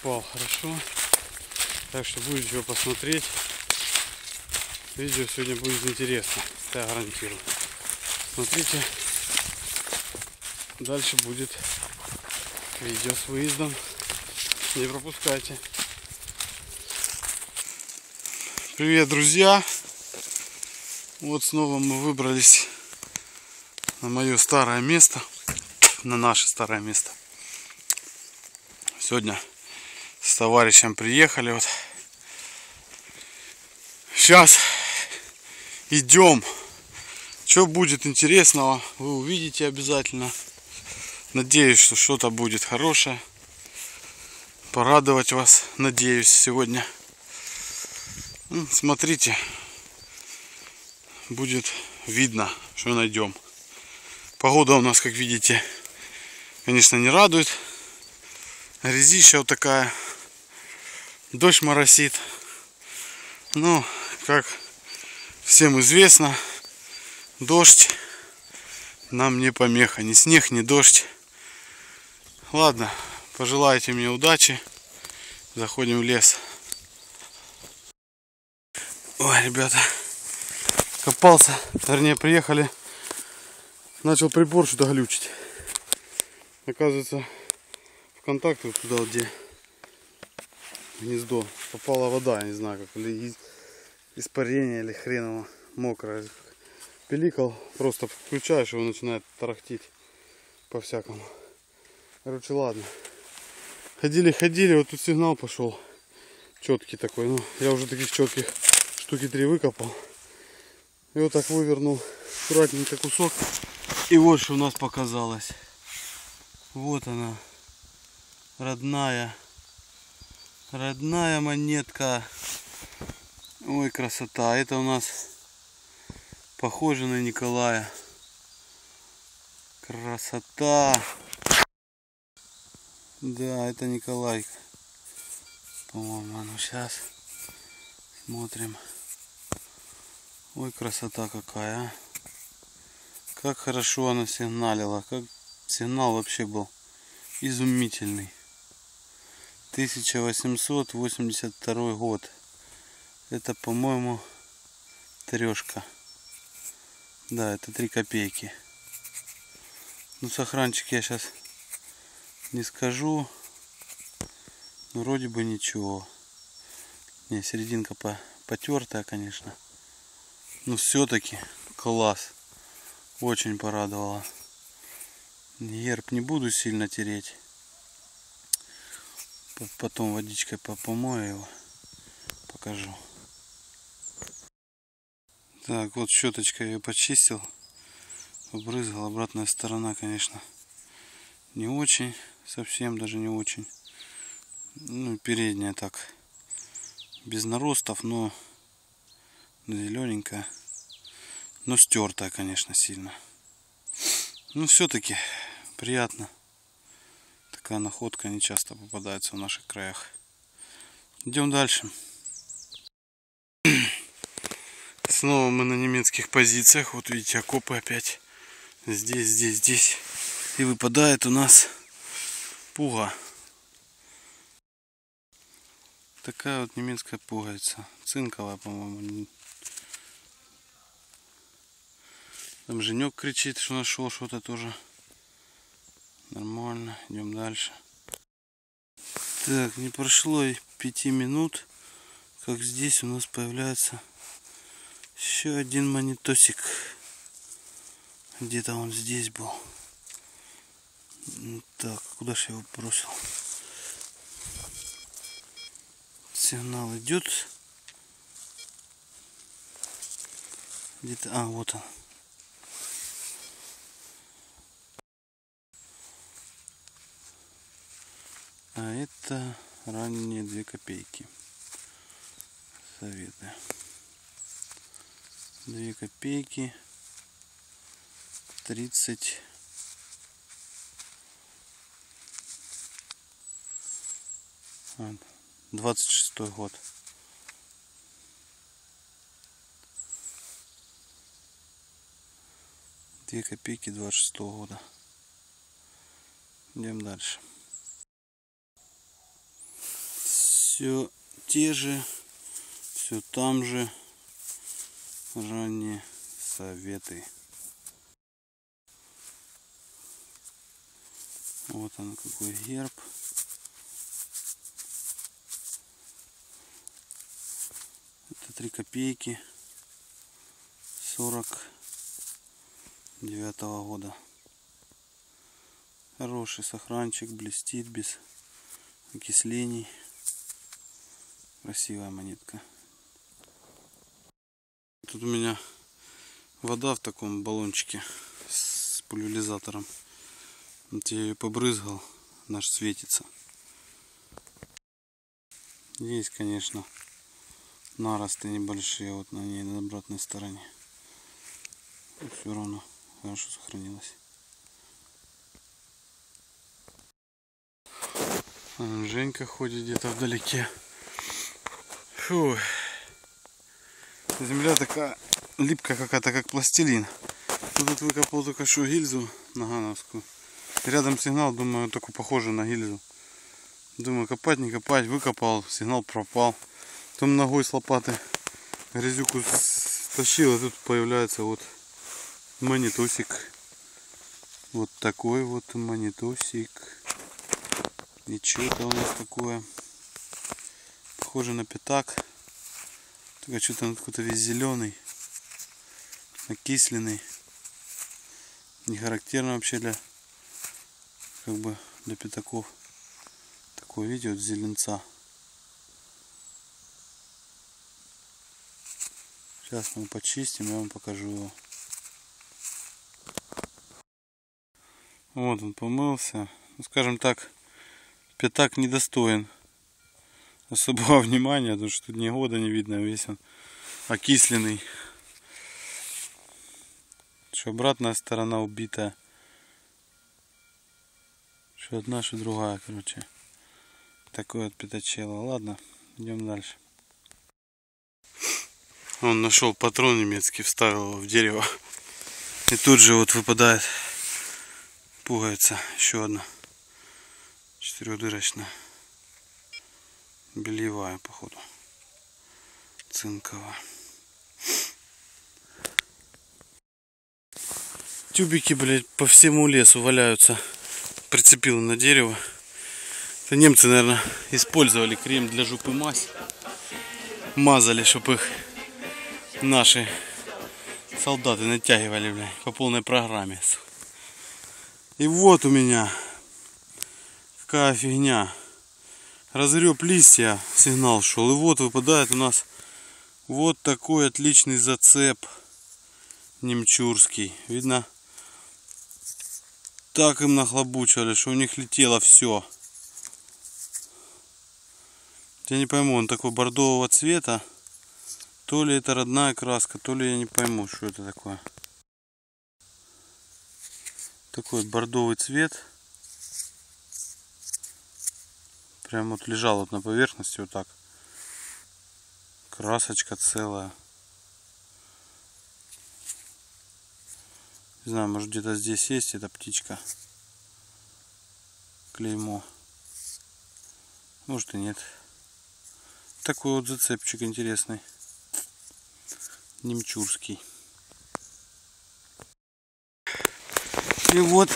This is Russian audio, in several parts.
покопал хорошо. Так что будет что посмотреть. Видео сегодня будет интересно, я гарантирую. Смотрите, дальше будет видео с выездом. Не пропускайте. Привет, друзья! Вот снова мы выбрались на мое старое место, на наше старое место. Сегодня товарищем приехали. Вот. Сейчас идем. Что будет интересного, вы увидите обязательно. Надеюсь, что что-то будет хорошее. Порадовать вас, надеюсь, сегодня. Смотрите, будет видно, что найдем. Погода у нас, как видите, конечно, не радует. Грязища вот такая. Дождь моросит. Ну, как всем известно, дождь нам не помеха. Ни снег, ни дождь. Ладно, пожелайте мне удачи. Заходим в лес. Ой, ребята, копался, вернее приехали, начал прибор что-то глючить. Оказывается, в контакт вот туда, где гнездо, попала вода, я не знаю, как или испарение, или хреново мокрое. Пиликал, просто включаешь его, начинает тарахтить по-всякому. Короче, ладно. Ходили, ходили, вот тут сигнал пошел. Четкий такой. Ну, я уже таких четких штуки три выкопал. И вот так вывернул аккуратненько кусок. И вот что у нас показалось. Вот она. Родная. Родная монетка. Ой, красота. Это у нас похоже на Николая. Красота. Да, это Николай. По-моему, ну сейчас смотрим. Ой, красота какая, а. Как хорошо она сигналила. Как сигнал вообще был изумительный. 1882 год. Это, по-моему, трешка. Да, это 3 копейки. Ну, сохранчик я сейчас не скажу. Но вроде бы ничего. Не, серединка по потертая, конечно. Но все-таки класс. Очень порадовала. Герб не буду сильно тереть. Потом водичкой помою его. Покажу. Так, вот щеточкой я почистил. Побрызгал. Обратная сторона, конечно, не очень. Совсем даже не очень. Ну, передняя так. Без наростов, но зелененькая. Но стертая, конечно, сильно. Ну, все-таки приятно. Такая находка не часто попадается в наших краях. Идем дальше. Снова мы на немецких позициях. Вот видите, окопы опять. Здесь, здесь, здесь. И выпадает у нас пуга. Такая вот немецкая пуговица. Цинковая, по-моему. Там Женек кричит, что нашел что-то тоже. Нормально. Идем дальше. Так, не прошло и пяти минут, как здесь у нас появляется еще один монитосик. Где-то он здесь был. Так, куда же я его бросил? Сигнал идет. Где-то, а, вот он. А это ранние две копейки. Советы. Две копейки. Тридцать. Двадцать шестой год. Две копейки двадцать шестого года. Идем дальше. Все те же, все там же ранние советы. Вот он какой герб. Это 3 копейки 40 девятого года. Хороший сохранчик, блестит без окислений. Красивая монетка. Тут у меня вода в таком баллончике с пульверизатором. Вот я ее побрызгал, наш светится. Есть, конечно, наросты небольшие вот на ней, на обратной стороне. Но все равно хорошо сохранилась. Женька ходит где-то вдалеке. Фу. Земля такая липкая какая-то, как пластилин. Тут выкопал только что гильзу нагановскую. Рядом сигнал, думаю, только похоже на гильзу. Думаю, копать, не копать, выкопал, сигнал пропал. Потом ногой с лопаты грязюку стащил, и тут появляется вот монитосик. Вот такой вот монитосик. И что это у нас такое? Похоже на пятак. Только что-то он какой-то весь зеленый. Окисленный. Не характерно вообще для как бы для пятаков. Такое видео вот зеленца. Сейчас мы почистим, я вам покажу его. Вот он помылся. Ну, скажем так, пятак недостоин особого внимания, потому что тут ни года не видно, весь он окисленный. Что обратная сторона убитая. Что одна, что другая, короче. Такой вот пятачело. Ладно, идем дальше. Он нашел патрон немецкий, вставил его в дерево. И тут же вот выпадает пуговица. Еще одна. Четырехдырочная. Бельевая, походу. Цинковая. Тюбики, блядь, по всему лесу валяются. Прицепил на дерево. Это немцы, наверное, использовали крем для жопы мазь. Мазали, чтобы их наши солдаты натягивали, блядь, по полной программе. И вот у меня какая фигня. Разреб листья, сигнал шел. И вот выпадает у нас вот такой отличный зацеп немчурский. Видно, так им нахлобучивали, что у них летело все. Я не пойму, он такой бордового цвета. То ли это родная краска, то ли я не пойму, что это такое. Такой бордовый цвет. Прям вот лежал вот на поверхности вот так. Красочка целая. Не знаю, может где-то здесь есть эта птичка. Клеймо. Может и нет. Такой вот зацепчик интересный. Немчурский. И вот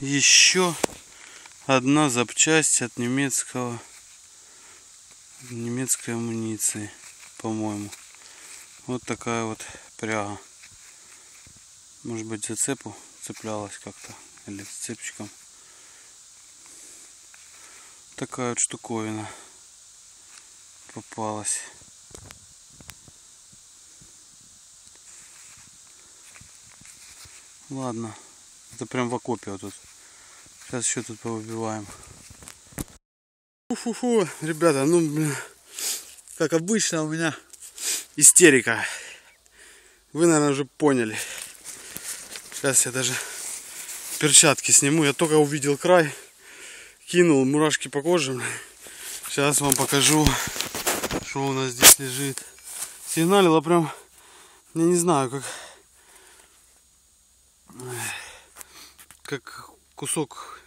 еще одна запчасть от немецкого немецкой амуниции, по-моему. Вот такая вот пряга. Может быть зацепу цеплялась как-то или цепчиком. Такая вот штуковина попалась. Ладно, это прям в окопе вот тут. Сейчас еще тут повыбиваем. Фу-фу-фу, ребята, ну, блин, как обычно у меня истерика. Вы, наверное, уже поняли. Сейчас я даже перчатки сниму. Я только увидел край, кинул мурашки по коже. Сейчас вам покажу, что у нас здесь лежит. Сигналило прям, я не знаю, как как кусок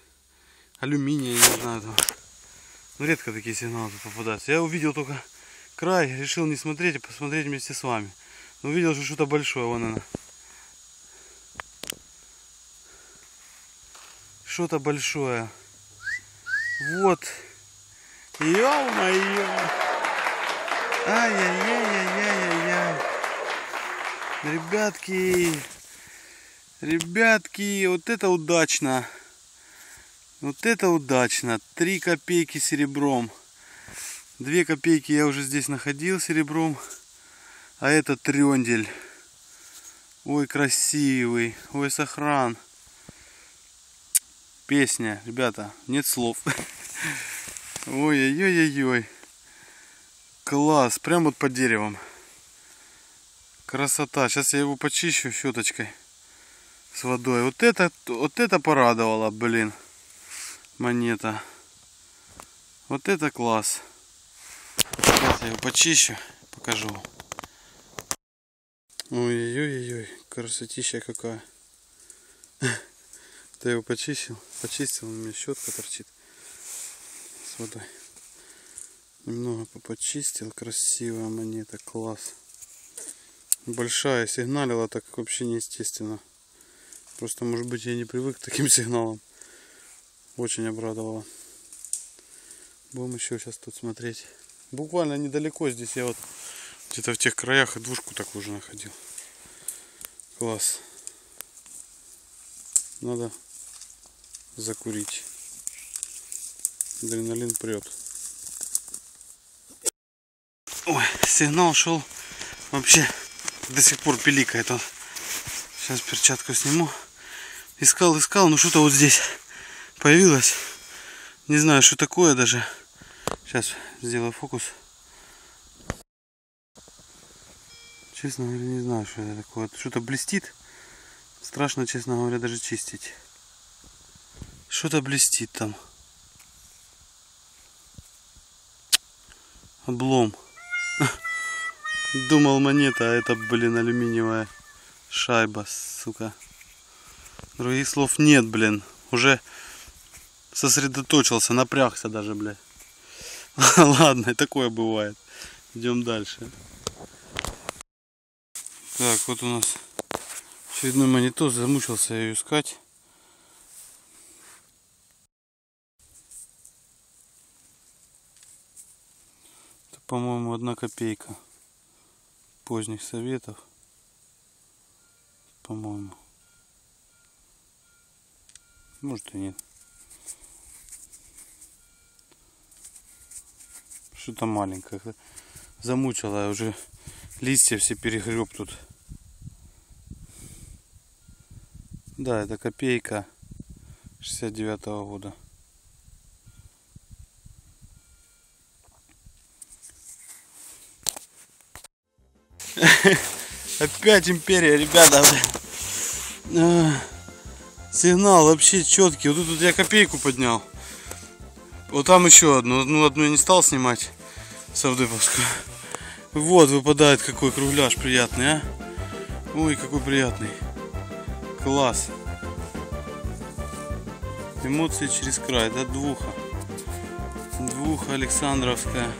алюминия, не знаю, там, Ну, редко такие сигналы тут попадаются. Я увидел только край, решил не смотреть, а посмотреть вместе с вами. Но увидел, что что-то большое, вон оно. Что-то большое. Вот. Ё-моё. Ай-яй-яй-яй-яй-яй. Ребятки. Ребятки, вот это удачно. Вот это удачно. Три копейки серебром. Две копейки я уже здесь находил серебром. А это трендель. Ой, красивый. Ой, сохран. Песня, ребята, нет слов. Ой-ой-ой-ой. Класс, прям вот под деревом. Красота. Сейчас я его почищу щеточкой с водой. Вот это, вот это порадовало, блин монета. Вот это класс. Сейчас я его почищу, покажу. Ой-ой-ой, красотища какая. Ты его почистил? Почистил, у меня щетка торчит с водой. Немного попочистил, красивая монета, класс. Большая, сигналила так вообще неестественно. Просто может быть я не привык к таким сигналам. Очень обрадовало. Будем еще сейчас тут смотреть. Буквально недалеко здесь я вот где-то в тех краях и двушку такую уже находил. Класс. Надо закурить. Адреналин прет. Ой, сигнал шел вообще до сих пор пиликает он. Сейчас перчатку сниму. Искал, искал, ну что-то вот здесь появилась. Не знаю, что такое даже. Сейчас сделаю фокус. Честно говоря, не знаю, что это такое. Что-то блестит. Страшно, честно говоря, даже чистить. Что-то блестит там. Облом. Думал монета, а это, блин, алюминиевая шайба, сука. Других слов нет, блин. Уже сосредоточился, напрягся даже, блядь. Ладно, такое бывает. Идем дальше. Так, вот у нас очередной монитор. Замучился ее искать. По-моему, одна копейка поздних советов. По-моему. Может и нет. Что-то маленькое. Замучила я уже. Листья все перегреб тут. Да, это копейка 69 -го года. Опять империя, ребята. Сигнал вообще четкий. Вот тут я копейку поднял. Вот там еще одну. Ну, одну я не стал снимать. Савдыповскую. Вот выпадает какой кругляш приятный, а. Ой, какой приятный. Класс. Эмоции через край, да, двуха. Двуха Александровская.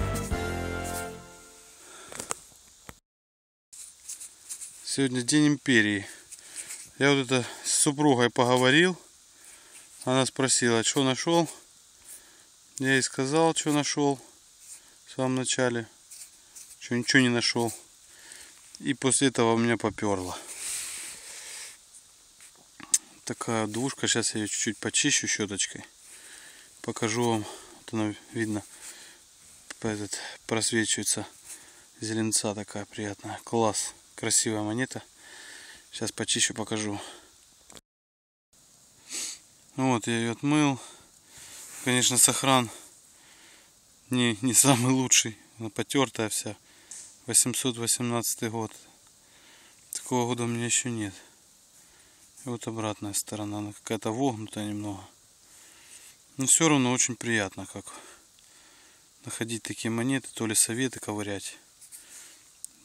Сегодня день империи. Я вот это с супругой поговорил. Она спросила, что нашел. Я ей сказал, что нашел в самом начале. Что ничего не нашел. И после этого меня поперло. Такая двушка. Сейчас я ее чуть-чуть почищу щеточкой. Покажу вам. Вот она видно. Этот, просвечивается зеленца такая приятная. Класс. Красивая монета. Сейчас почищу, покажу. Вот, я ее отмыл. Конечно, сохран не, не самый лучший. Она потертая вся. 818 год. Такого года у меня еще нет. И вот обратная сторона. Она какая-то вогнутая немного. Но все равно очень приятно, как находить такие монеты, то ли советы ковырять.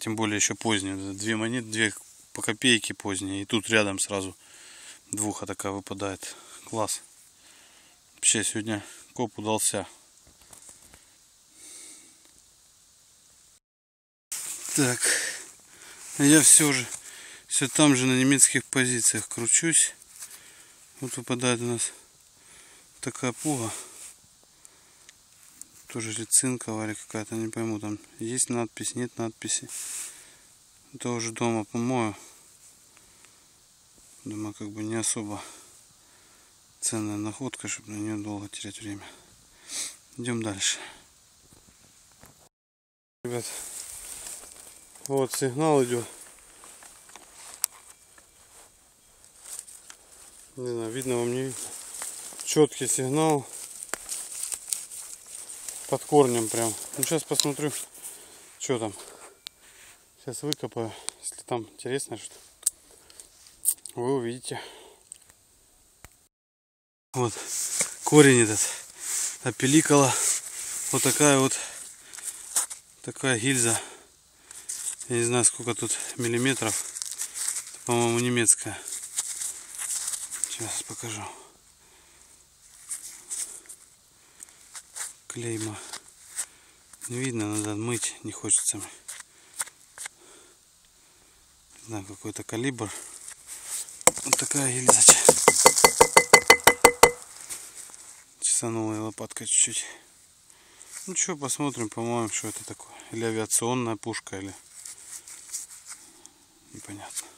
Тем более еще поздние. Две монеты, две по копейке поздние. И тут рядом сразу двуха такая выпадает. Класс. Вообще сегодня коп удался. Так, я все же, все там же на немецких позициях кручусь. Вот выпадает у нас такая пуга. Тоже ли цинковая или какая-то, не пойму. Там есть надпись, нет надписи. Это уже дома помою. Дома как бы не особо ценная находка, чтобы на нее долго терять время. Идем дальше. Ребят, вот сигнал идет. Не знаю, видно вам не видно. Четкий сигнал. Под корнем прям. Ну сейчас посмотрю, что там. Сейчас выкопаю, если там интересно что. Вы увидите. Вот корень этот опеликала. Вот такая вот такая гильза. Я не знаю сколько тут миллиметров. По-моему немецкая. Сейчас покажу. Клейма. Не видно, надо мыть, не хочется. Не знаю, какой-то калибр. Вот такая гильза. Чесанула лопаткой чуть-чуть. Ну что, посмотрим, по-моему, что это такое. Или авиационная пушка, или непонятно.